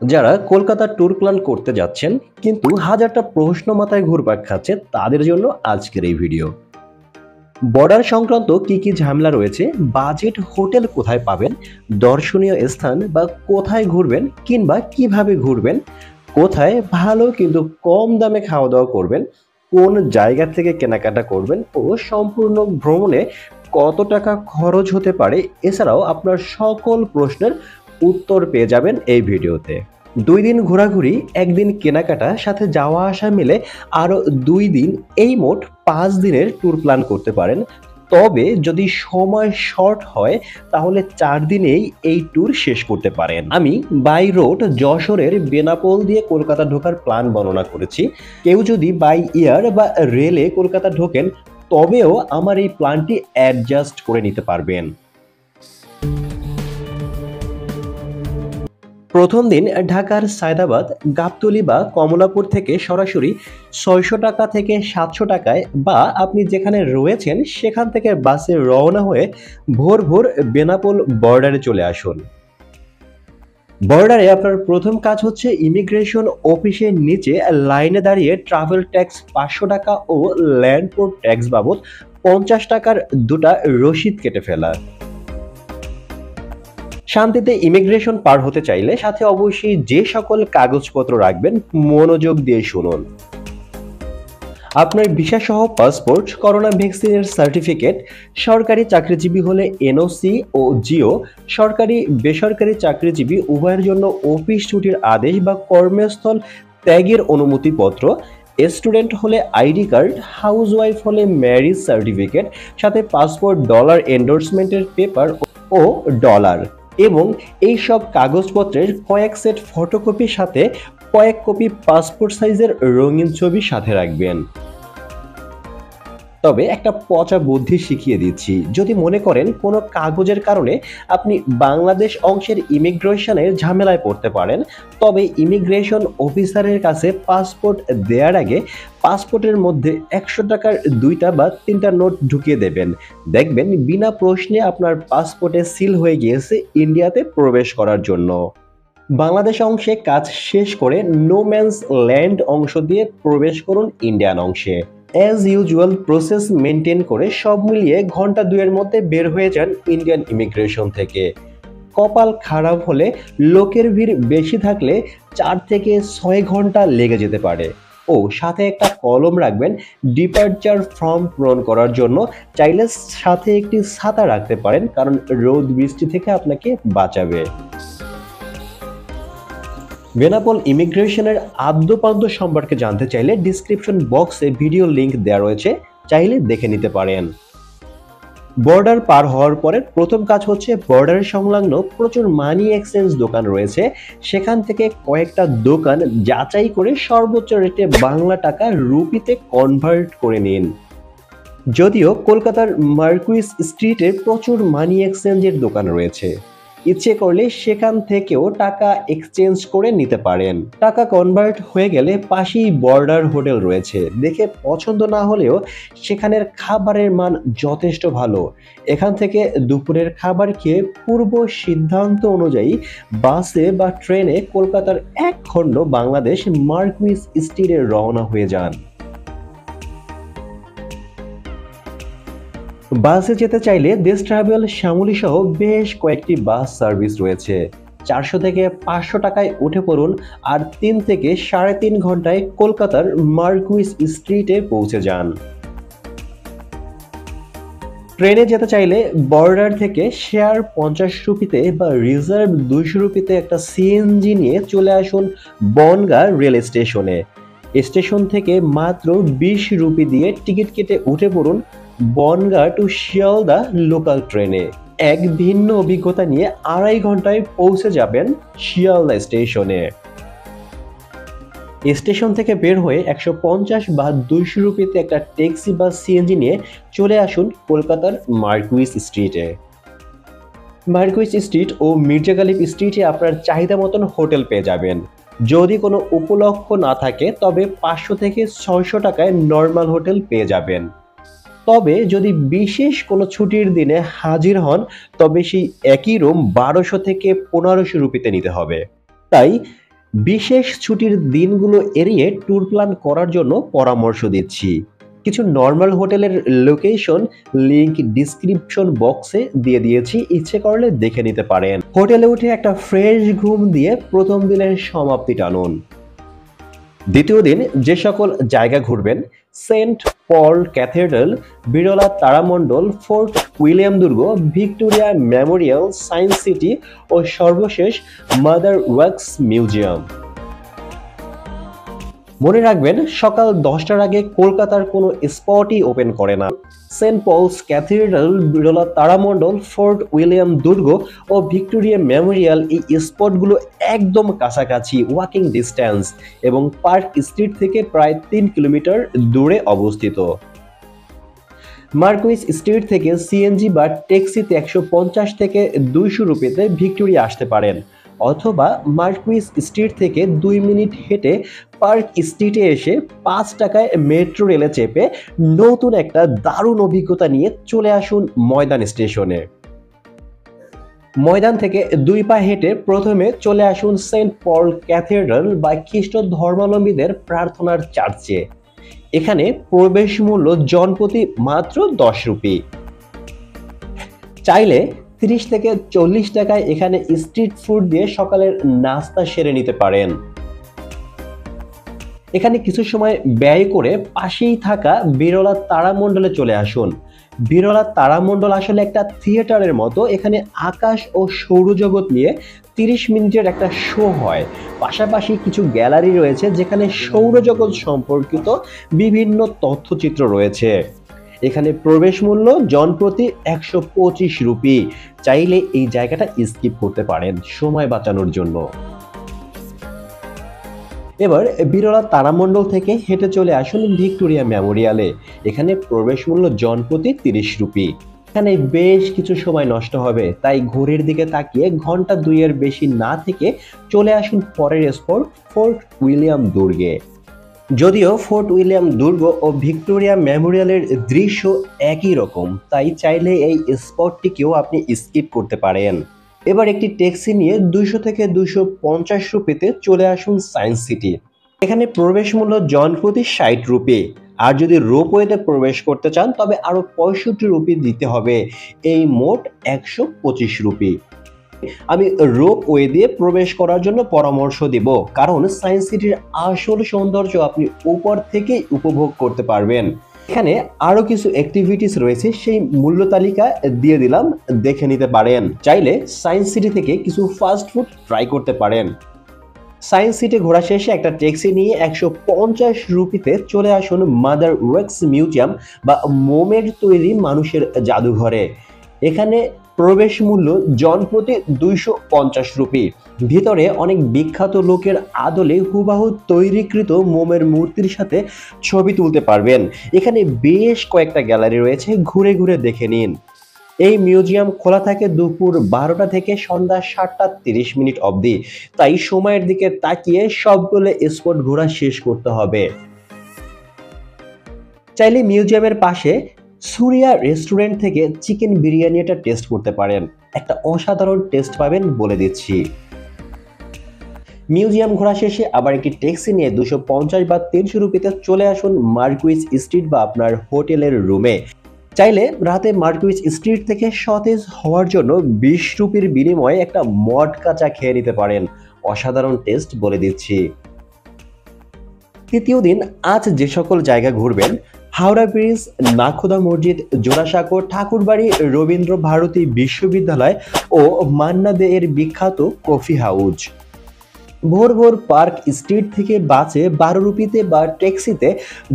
যারা কলকাতার tour plan করতে যাচ্ছেন, কিন্তু হাজারটা প্রশ্ন মাথায় ঘুরপাক খাচ্ছে তাদের জন্য আজকের এই ভিডিও বর্ডার সংক্রান্ত কি কি ঝামেলা রয়েছে বাজেট হোটেল কোথায় পাবেন, দর্শনীয় স্থান বা কোথায় ঘুরবেন কিংবা কীভাবে ঘুরবেন, কোথায় ভালো কিন্তু কম দামে খাওয়া দাওয়া করবেন, কোন জায়গা থেকে কেনাকাটা করবেন ও সম্পূর্ণ ভ্রমণে কত টাকা খরচ হতে পারে, এছাড়াও আপনার সকল প্রশ্নের উত্তর পেয়ে যাবেন এই ভিডিওতে। দুই দিন ঘোরাঘুরি, একদিন কেনাকাটা, সাথে যাওয়া আসা মিলে আরও দুই দিন এই মোট পাঁচ দিনের ট্যুর প্ল্যান করতে পারেন। তবে যদি সময় শর্ট হয়, তাহলে চার দিনেই এই ট্যুর শেষ করতে পারেন। আমি বাই রোড যশোরের বেনাপোল দিয়ে কলকাতা ঢোকার প্ল্যান বর্ণনা করেছি। কেউ যদি বাই ইয়ার বা রেলে কলকাতা ঢোকেন, তবেও আমার এই প্ল্যানটি অ্যাডজাস্ট করে নিতে পারবেন। প্রথম দিন ঢাকার সায়দাবাদ, গাবতলি বা কমলাপুর থেকে সরাসরি ছয়শো টাকা থেকে সাতশো টাকায় বা আপনি যেখানে রয়েছেন সেখান থেকে বাসে রওনা হয়ে ভোর ভোর বেনাপোল বর্ডারে চলে আসুন। বর্ডারে আপনার প্রথম কাজ হচ্ছে ইমিগ্রেশন অফিসের নিচে লাইনে দাঁড়িয়ে ট্রাভেল ট্যাক্স পাঁচশো টাকা ও ল্যান্ডপোর্ট ট্যাক্স বাবদ পঞ্চাশ টাকার দুটা রসিদ কেটে ফেলা। শান্তিতে ইমিগ্রেশন পার হতে চাইলে সাথে অবশ্যই যে সকল কাগজপত্র রাখবেন, মনোযোগ দিয়ে শুনুন। আপনার ভিসা সহ পাসপোর্ট করোনা ভ্যাকসিনের সার্টিফিকেট সরকারি চাকরিজীবী হলে এনওসি ও জিও সরকারি বেসরকারি চাকরিজীবী উভয়ের জন্য অফিস ছুটির আদেশ বা কর্মস্থল ত্যাগের অনুমতিপত্র স্টুডেন্ট হলে আইডি কার্ড হাউস ওয়াইফ হলে ম্যারিজ সার্টিফিকেট সাথে পাসপোর্ট ডলার এন্ডোর্সমেন্টের পেপার ও ডলার এবং এই সব কাগজপত্রের কয়েক সেট ফটোকপির সাথে কয়েক কপি পাসপোর্ট সাইজের রঙিন ছবি সাথে রাখবেন। তবে একটা পচা বুদ্ধি শিখিয়ে দিচ্ছি। যদি মনে করেন কোনো কাগজের কারণে আপনি বাংলাদেশ অংশের ইমিগ্রেশনের ঝামেলায় পড়তে পারেন, তবে ইমিগ্রেশন অফিসারের কাছে পাসপোর্ট দেওয়ার আগে পাসপোর্টের মধ্যে একশো টাকার দুইটা বা তিনটা নোট ঢুকিয়ে দেবেন। দেখবেন বিনা প্রশ্নে আপনার পাসপোর্টে সিল হয়ে গিয়েছে ইন্ডিয়াতে প্রবেশ করার জন্য। বাংলাদেশ অংশে কাজ শেষ করে নোম্যান্স ল্যান্ড অংশ দিয়ে প্রবেশ করুন ইন্ডিয়ান অংশে। অ্যাজ ইউজুয়াল প্রসেস মেনটেন করে সব মিলিয়ে ঘণ্টা দুয়ের মধ্যে বের হয়ে যান ইন্ডিয়ান ইমিগ্রেশন থেকে। কপাল খারাপ হলে লোকের ভিড় বেশি থাকলে চার থেকে ছয় ঘণ্টা লেগে যেতে পারে। ও, সাথে একটা কলম রাখবেন ডিপার্চার ফর্ম পূরণ করার জন্য। চাইলে সাথে একটি ছাতা রাখতে পারেন, কারণ রোদ বৃষ্টি থেকে আপনাকে বাঁচাবে। বেনাপোল ইমিগ্রেশনের আদ্যপাদ্য সম্পর্কে জানতে চাইলে ডিসক্রিপশন বক্সে ভিডিও লিংক দেওয়া রয়েছে, চাইলে দেখে নিতে পারেন। বর্ডার পার হওয়ার পরে প্রথম কাজ হচ্ছে বর্ডারের সংলগ্ন প্রচুর মানি এক্সচেঞ্জ দোকান রয়েছে। সেখান থেকে কয়েকটা দোকান যাচাই করে সর্বোচ্চ রেটে বাংলা টাকা রুপিতে কনভার্ট করে নিন। যদিও কলকাতার মার্কুইস স্ট্রিটে প্রচুর মানি এক্সচেঞ্জের দোকান রয়েছে। ইচ্ছে করলে সেখান থেকেও টাকা এক্সচেঞ্জ করে নিতে পারেন। টাকা কনভার্ট হয়ে গেলে পাশেই বর্ডার হোটেল রয়েছে। দেখে পছন্দ না হলেও সেখানের খাবারের মান যথেষ্ট ভালো। এখান থেকে দুপুরের খাবার খেয়ে পূর্ব সিদ্ধান্ত অনুযায়ী বাসে বা ট্রেনে কলকাতার এক খণ্ড বাংলাদেশ মার্কুইস স্টিলে রওনা হয়ে যান। বাসে যেতে চাইলে দেশ ট্রাভেল শ্যামলী সহ বেশ কয়েকটি বাস সার্ভিস রয়েছে। চারশো থেকে পাঁচশো টাকায় উঠে পড়ুন আর তিন থেকে সাড়ে তিন ঘন্টায় কলকাতার মার্কুইস স্ট্রিটে পৌঁছে যান। ট্রেনে যেতে চাইলে বর্ডার থেকে শেয়ার পঞ্চাশ রুপিতে বা রিজার্ভ দুইশো রুপিতে একটা সিএনজি নিয়ে চলে আসুন বনগা রেল স্টেশনে। স্টেশন থেকে মাত্র বিশ রুপি দিয়ে টিকিট কেটে উঠে পড়ুন বনগা টু শিয়ালদা লোকাল ট্রেনে এক ভিন্ন অভিজ্ঞতা নিয়ে আড়াই ঘন্টায় পৌঁছে যাবেন শিয়ালদা স্টেশনে স্টেশন থেকে বের হয়ে একশো পঞ্চাশ বা দুইশো রুপিতে একটা ট্যাক্সি বা সিএনজি নিয়ে চলে আসুন কলকাতার মার্কুইস স্ট্রিটে মার্কুইস স্ট্রিট ও মির্জা গালিব স্ট্রিটে আপনার চাহিদা মতন হোটেল পেয়ে যাবেন। যদি কোনো উপলক্ষ না থাকে, তবে পাঁচশো থেকে ছয়শো টাকায় নর্মাল হোটেল পেয়ে যাবেন। তবে যদি বিশেষ কোনো ছুটির দিনে হাজির হন, তবে সেই একই রুম বারোশো থেকে পনেরোশো রুপিতে নিতে হবে। তাই বিশেষ ছুটির দিনগুলো এড়িয়ে ট্যুর প্ল্যান করার জন্য পরামর্শ দিচ্ছি। কিছু নর্মাল হোটেলের লোকেশন লিংক ডিসক্রিপশন বক্সে দিয়ে দিয়েছি, ইচ্ছে করলে দেখে নিতে পারেন। হোটেলে উঠে একটা ফ্রেশ ঘুম দিয়ে প্রথম দিনের সমাপ্তি টানুন। দ্বিতীয় দিন যে সকল জায়গা ঘুরবেন, Saint Paul cathedral Birla তারামণ্ডল, Fort William দুর্গ, ভিক্টোরিয়া মেমোরিয়াল সায়েন্স সিটি ও সর্বশেষ মাদার ওয়ার্কস মিউজিয়াম। মনে রাখবেন, সকাল দশটার আগে কলকাতার কোনো স্পটই ওপেন করে না। Saint Paul's Cathedral Birla তারামণ্ডল, Fort William দুর্গ ও ভিক্টোরিয়া মেমোরিয়াল এই স্পটগুলো একদম কাছাকাছি ওয়াকিং ডিস্ট্যান্স এবং পার্ক স্ট্রিট থেকে প্রায় তিন কিলোমিটার দূরে অবস্থিত। মার্কুইস স্ট্রিট থেকে সিএনজি বা ট্যাক্সিতে একশো পঞ্চাশ থেকে দুইশো রুপিতে ভিক্টোরিয়া আসতে পারেন। অথবা মার্কুইস স্ট্রিট থেকে দুই মিনিট হেঁটে পার্ক স্ট্রিটে এসে পাঁচ টাকায় মেট্রো রেলে চেপে নতুন একটা দারুণ অভিজ্ঞতা নিয়ে চলে আসুন ময়দান স্টেশনে। ময়দান থেকে দুই পা হেঁটে প্রথমে চলে আসুন সেন্ট পল ক্যাথেড্রাল বা খ্রিস্ট ধর্মাবলম্বীদের প্রার্থনার চার্চে। এখানে প্রবেশ মূল্য জনপ্রতি মাত্র দশ রুপি। চাইলে তিরিশ থেকে চল্লিশ টাকায় এখানে স্ট্রিট ফুড দিয়ে সকালের নাস্তা সেরে নিতে পারেন। এখানে কিছু সময় ব্যয় করে পাশেই থাকা বিরলা তারামণ্ডলে চলে আসুন। বিরলা তারামণ্ডল আসলে একটা থিয়েটারের মতো, এখানে আকাশ ও সৌরজগৎ নিয়ে তিরিশ মিনিটের একটা শো হয়। পাশাপাশি কিছু গ্যালারি রয়েছে, যেখানে সৌরজগৎ সম্পর্কিত বিভিন্ন তথ্যচিত্র রয়েছে। এখানে প্রবেশ মূল্য জনপ্রতি একশো পঁচিশ রুপি। চাইলে এই জায়গাটা স্কিপ করতে পারেন সময় বাঁচানোর জন্য। এবার বিরলা তারামণ্ডল থেকে হেঁটে চলে আসুন ভিক্টোরিয়া মেমোরিয়ালে। এখানে প্রবেশ মূল্য জনপ্রতি তিরিশ রুপি। এখানে বেশ কিছু সময় নষ্ট হবে, তাই ঘড়ির দিকে তাকিয়ে ঘণ্টা দুইয়ের বেশি না থেকে চলে আসুন পরের স্পট, ফোর্ট উইলিয়াম দুর্গে। যদিও ফোর্ট উইলিয়াম দুর্গ ও ভিক্টোরিয়া মেমোরিয়ালের দৃশ্য একই রকম, তাই চাইলে এই স্পটটিকেও আপনি স্কিপ করতে পারেন। এবার একটি ট্যাক্সি নিয়ে দুইশো থেকে দুইশো পঞ্চাশ রুপিতে চলে আসুন সায়েন্স সিটি। এখানে প্রবেশ মূল্য জনপ্রতি ষাট রুপি। আর যদি রোপওয়েতে প্রবেশ করতে চান, তবে আরও পঁয়ষট্টি রুপি দিতে হবে। এই মোট একশো পঁচিশ রুপি। আমি রোপ ওয়ে দিয়ে প্রবেশ করার জন্য পরামর্শ দিব, কারণ সায়েন্স সিটির আসল সৌন্দর্য আপনি উপর থেকেই উপভোগ করতে পারবেন। এখানে আরও কিছু অ্যাক্টিভিটিস রয়েছে, সেই মূল্য তালিকা দিয়ে দিলাম, দেখে নিতে পারেন। চাইলে সায়েন্স সিটি থেকে কিছু ফাস্ট ফুড ট্রাই করতে পারেন। সায়েন্স সিটি ঘোরা শেষে একটা ট্যাক্সি নিয়ে একশো পঞ্চাশ রুপিতে চলে আসুন মাদার ওয়েক্স মিউজিয়াম বা মোমের তৈরি মানুষের জাদুঘরে। এখানে প্রবেশ মূল্য জনপ্রতি দুইশো পঞ্চাশ রুপি। ভিতরে অনেক বিখ্যাত লোকের আদলে হুবাহু তৈরিকৃত মোমের মূর্তির সাথে ছবি তুলতে পারবেন। এখানে বেশ কয়েকটা গ্যালারি রয়েছে, ঘুরে ঘুরে দেখে নিন। এই মিউজিয়াম খোলা থাকে দুপুর বারোটা থেকে সন্ধ্যা সাতটা তিরিশ মিনিট অবধি। তাই সময়ের দিকে তাকিয়ে সবগুলো স্পট ঘোরা শেষ করতে হবে। চাইলে মিউজিয়ামের পাশে সুরিয়া রেস্টুরেন্ট থেকে চিকেন বিরিয়ানিটা টেস্ট করতে পারেন। একটা অসাধারণ টেস্ট পাবেন বলে দিচ্ছি। মিউজিয়াম ঘোরা শেষে আবার একটি ট্যাক্সি নিয়ে দুশো পঞ্চাশ বা তিনশো রুপিতে চলে আসুন মার্কুইস স্ট্রিট বা আপনার হোটেলের রুমে। চাইলে রাতে মার্কুইস স্ট্রিট থেকে সতেজ হওয়ার জন্য বিশ রুপির বিনিময়ে একটা মদ কাঁচা খেয়ে নিতে পারেন। অসাধারণ টেস্ট বলে দিচ্ছি। তৃতীয় দিন আজ যে সকল জায়গা ঘুরবেন হাওড়া ব্রিজ, নাখোদা মসজিদ জোড়াসাঁকো ঠাকুরবাড়ি, রবীন্দ্র ভারতী বিশ্ববিদ্যালয় ও মান্না দে এর বিখ্যাত কফি হাউস ভোর ভোর পার্ক স্ট্রিট থেকে বাসে বারো রুপিতে বা ট্যাক্সিতে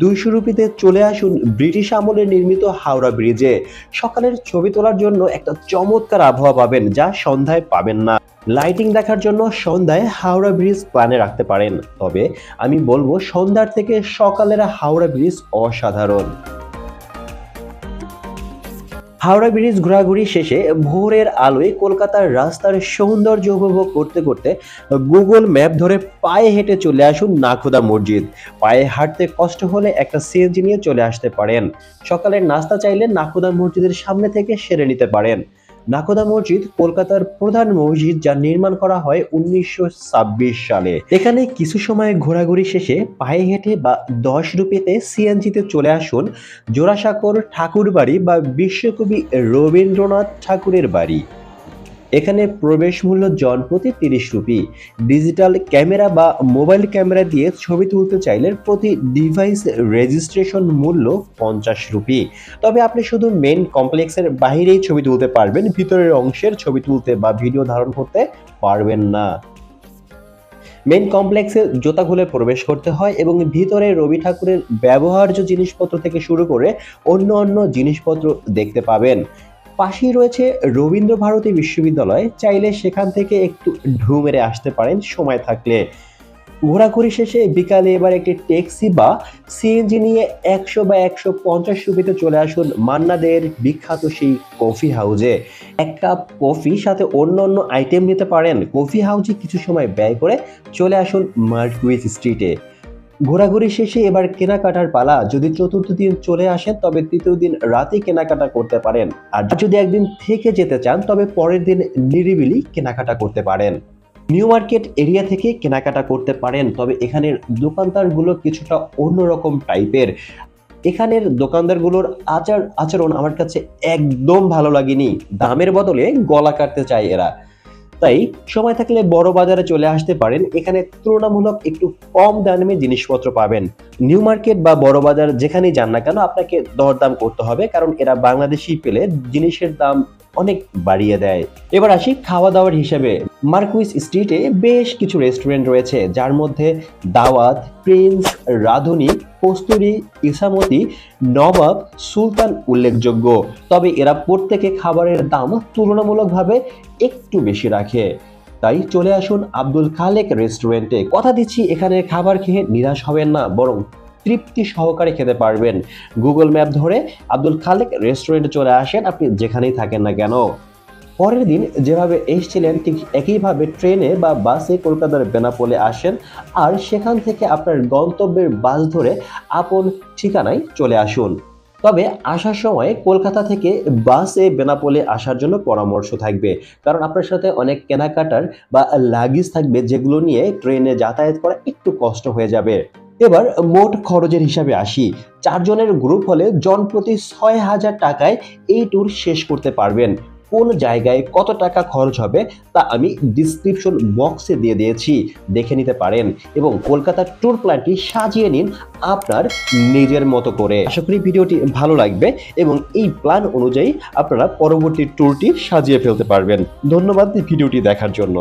দুইশো রুপিতে চলে আসুন ব্রিটিশ আমলে নির্মিত হাওড়া ব্রিজে। সকালের ছবি তোলার জন্য একটা চমৎকার আবহাওয়া পাবেন যা সন্ধ্যায় পাবেন না। লাইটিং দেখার জন্য সন্ধ্যায় হাওড়া ব্রিজ প্ল্যানে রাখতে পারেন। তবে আমি বলব, সন্ধ্যার থেকে সকালের হাওড়া ব্রিজ অসাধারণ। হাওড়া ব্রিজ ঘোরাঘুরি শেষে ভোরের আলোয় কলকাতার রাস্তার সৌন্দর্য উপভোগ করতে করতে গুগল ম্যাপ ধরে পায়ে হেঁটে চলে আসুন নাখোদা মসজিদ। পায়ে হাঁটতে কষ্ট হলে একটা সিএনজি নিয়ে চলে আসতে পারেন। সকালের নাস্তা চাইলে নাখোদা মসজিদের সামনে থেকে সেরে নিতে পারেন। নাকোদা মসজিদ কলকাতার প্রধান মসজিদ যা নির্মাণ করা হয় উনিশশো ছাব্বিশ সালে। এখানে কিছু সময় ঘোরাঘুরি শেষে পায়ে হেঁটে বা দশ রুপিতে সিএনজিতে চলে আসুন জোড়াসাঁকোর ঠাকুর বাড়ি বা বিশ্বকবি রবীন্দ্রনাথ ঠাকুরের বাড়ি। এখানে প্রবেশ মূল্য জনপ্রতি তিরিশ রুপি। ডিজিটাল ক্যামেরা বা মোবাইল ক্যামেরা দিয়ে ছবি তুলতে চাইলে প্রতি ডিভাইস রেজিস্ট্রেশন মূল্য পঞ্চাশ রুপি। তবে আপনি শুধু মেন কমপ্লেক্সের বাইরেই ছবি তুলতে পারবেন, ভিতরের অংশের ছবি তুলতে বা ভিডিও ধারণ করতে পারবেন না। মেন কমপ্লেক্সে জুতা খুলে প্রবেশ করতে হয় এবং ভিতরে রবি ঠাকুরের ব্যবহার্য জিনিসপত্র থেকে শুরু করে অন্য অন্য জিনিসপত্র দেখতে পাবেন। পাশেই রয়েছে রবীন্দ্র ভারতী বিশ্ববিদ্যালয়। চাইলে সেখান থেকে একটু ঢু মেরে আসতে পারেন, সময় থাকলে। ঘোরাঘুরি শেষে বিকালে এবার একটি ট্যাক্সি বা সিএনজি নিয়ে একশো বা একশো পঞ্চাশ রুপিতে চলে আসুন মান্নাদের বিখ্যাত সেই কফি হাউজে। এক কাপ কফি, সাথে অন্য অন্য আইটেম নিতে পারেন। কফি হাউজে কিছু সময় ব্যয় করে চলে আসুন মার্কুইজ স্ট্রিটে। ঘোরাঘুরি শেষে এবার কেনাকাটার পালা। যদি চতুর্থ দিন চলে আসেন, তবে তৃতীয় দিন রাতে কেনাকাটা করতে পারেন। আর যদি একদিন থেকে যেতে চান, তবে পরের দিন নিরিবিলি কেনাকাটা করতে পারেন। নিউ মার্কেট এরিয়া থেকে কেনাকাটা করতে পারেন, তবে এখানের দোকানদারগুলো কিছুটা অন্যরকম টাইপের। এখানের দোকানদারগুলোর আচার আচরণ আমার কাছে একদম ভালো লাগেনি। দামের বদলে গলা কাটতে চায় এরা। তাই সময় থাকলে বড় বাজারে চলে আসতে পারেন। এখানে তুলনামূলক একটু কম দামে জিনিসপত্র পাবেন। নিউ মার্কেট বা বড় বাজার যেখানেই যান না কেন, আপনাকে দরদাম করতে হবে। কারণ এরা বাংলাদেশি পেলে জিনিসের দাম অনেক বাড়িয়ে দেয়। এবার আসি খাওয়া দাওয়ার হিসেবে। মার্কুইস স্ট্রিটে বেশ কিছু রেস্টুরেন্ট রয়েছে, যার মধ্যে দাওয়াত, প্রিন্স, রাধুনী, কস্তুরি, ইসামতি, নবাব, সুলতান উল্লেখযোগ্য। তবে এরা প্রত্যেকে খাবারের দাম তুলনামূলকভাবে একটু বেশি রাখে। তাই চলে আসুন আব্দুল খালেক রেস্টুরেন্টে। কথা দিচ্ছি এখানে খাবার খেয়ে নিরাশ হবেন না, বরং তৃপ্তি সহকারে খেতে পারবেন। গুগল ম্যাপ ধরে আব্দুল খালেক রেস্টুরেন্টে চলে আসেন, আপনি যেখানেই থাকেন না কেন। পরের দিন যেভাবে এসেছিলেন, ঠিক একইভাবে ট্রেনে বা বাসে কলকাতার বেনাপোলে আসেন আর সেখান থেকে আপনার গন্তব্যের বাস ধরে আপন ঠিকানায় চলে আসুন। তবে আসার সময় কলকাতা থেকে বাসে বেনাপোলে আসার জন্য পরামর্শ থাকবে। কারণ আপনার সাথে অনেক কেনাকাটার বা লাগেজ থাকবে, যেগুলো নিয়ে ট্রেনে যাতায়াত করা একটু কষ্ট হয়ে যাবে। এবার মোট খরচের হিসাবে আসি। চারজনের গ্রুপ হলে জন প্রতি ছয় হাজার টাকায় এই ট্যুর শেষ করতে পারবেন। কোন জায়গায় কত টাকা খরচ হবে তা আমি ডিসক্রিপশন বক্সে দিয়ে দিয়েছি। দেখে নিতে পারেন এবং কলকাতার ট্যুর প্ল্যানটি সাজিয়ে নিন আপনার নিজের মতো করে। আশা করি ভিডিওটি ভালো লাগবে এবং এই প্ল্যান অনুযায়ী আপনারা পরবর্তী ট্যুরটি সাজিয়ে ফেলতে পারবেন। ধন্যবাদ ভিডিওটি দেখার জন্য।